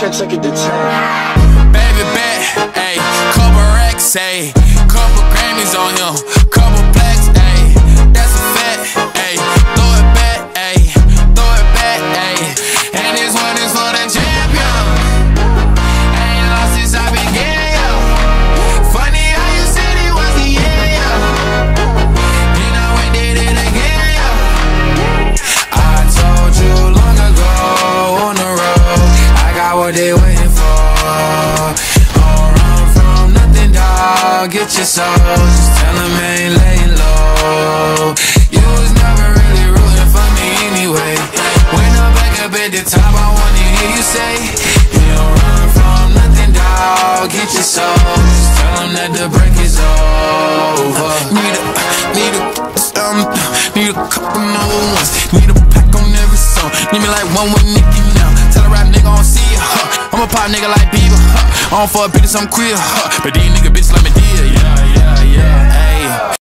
check, check it to 10. Baby bet, ayy, couple racks, ayy, couple Grammys on him, couple blacks, got what they waiting for. Don't run from nothing, dog. Get your soul. Just tell them ain't laying low. You was never really rooting for me anyway. When I'm back up at the top, I wanna hear you say, You don't run from nothing, dog. Get your soul. Just tell them that the break is over. Need a, need a, um, need a couple more ones. Need a pack on every song. Need me like one with Nicki pop nigga like Bieber. Huh. I don't fuck bitches, I'm queer. Huh. But these nigga bitches like me